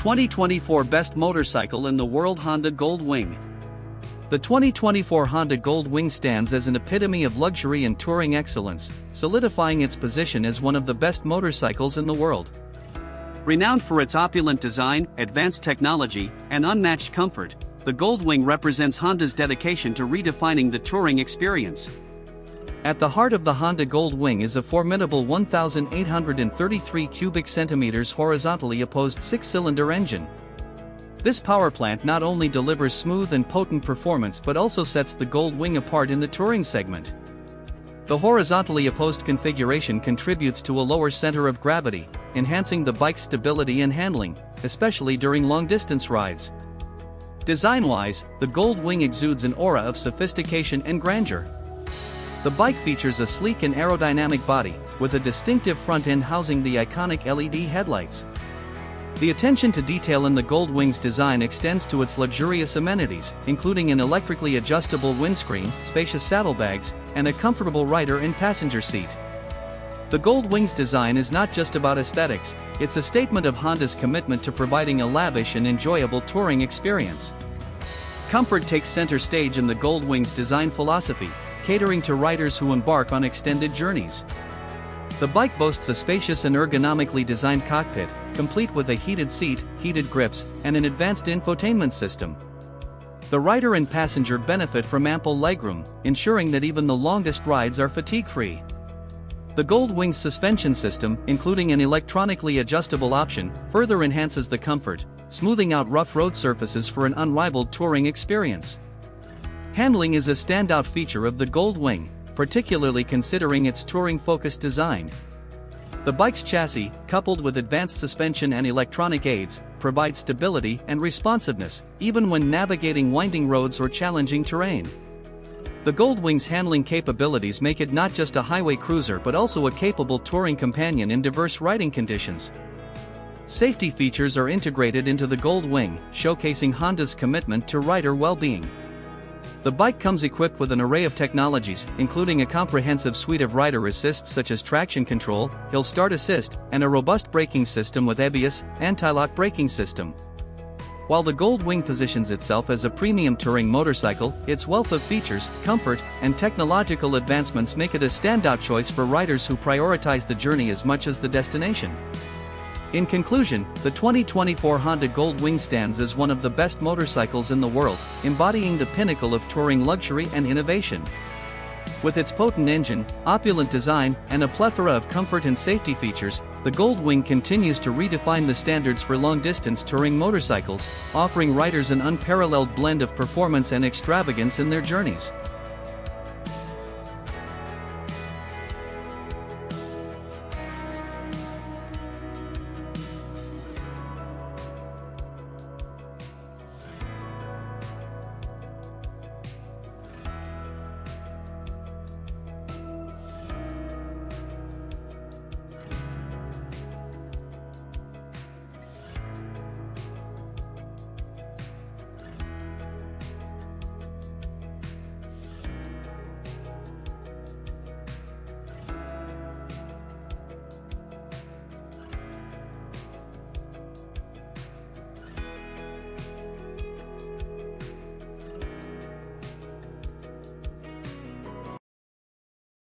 2024 Best Motorcycle in the World Honda Gold Wing. The 2024 Honda Gold Wing stands as an epitome of luxury and touring excellence, solidifying its position as one of the best motorcycles in the world. Renowned for its opulent design, advanced technology, and unmatched comfort, the Gold Wing represents Honda's dedication to redefining the touring experience. At the heart of the Honda Gold Wing is a formidable 1,833 cubic centimeters horizontally opposed six-cylinder engine. This power plant not only delivers smooth and potent performance but also sets the Gold Wing apart in the touring segment. The horizontally opposed configuration contributes to a lower center of gravity, enhancing the bike's stability and handling, especially during long-distance rides. Design-wise, the Gold Wing exudes an aura of sophistication and grandeur. The bike features a sleek and aerodynamic body, with a distinctive front end housing the iconic LED headlights. The attention to detail in the Gold Wing's design extends to its luxurious amenities, including an electrically adjustable windscreen, spacious saddlebags, and a comfortable rider and passenger seat. The Gold Wing's design is not just about aesthetics, it's a statement of Honda's commitment to providing a lavish and enjoyable touring experience. Comfort takes center stage in the Gold Wing's design philosophy, catering to riders who embark on extended journeys. The bike boasts a spacious and ergonomically designed cockpit, complete with a heated seat, heated grips, and an advanced infotainment system. The rider and passenger benefit from ample legroom, ensuring that even the longest rides are fatigue-free. The Gold Wings suspension system, including an electronically adjustable option, further enhances the comfort, smoothing out rough road surfaces for an unrivaled touring experience. Handling is a standout feature of the Gold Wing, particularly considering its touring-focused design. The bike's chassis, coupled with advanced suspension and electronic aids, provides stability and responsiveness, even when navigating winding roads or challenging terrain. The Gold Wing's handling capabilities make it not just a highway cruiser but also a capable touring companion in diverse riding conditions. Safety features are integrated into the Gold Wing, showcasing Honda's commitment to rider well-being. The bike comes equipped with an array of technologies, including a comprehensive suite of rider assists such as traction control, hill start assist, and a robust braking system with ABS anti-lock braking system. While the Gold Wing positions itself as a premium touring motorcycle, its wealth of features, comfort, and technological advancements make it a standout choice for riders who prioritize the journey as much as the destination. In conclusion, the 2024 Honda Gold Wing stands as one of the best motorcycles in the world, embodying the pinnacle of touring luxury and innovation. With its potent engine, opulent design, and a plethora of comfort and safety features, the Gold Wing continues to redefine the standards for long-distance touring motorcycles, offering riders an unparalleled blend of performance and extravagance in their journeys.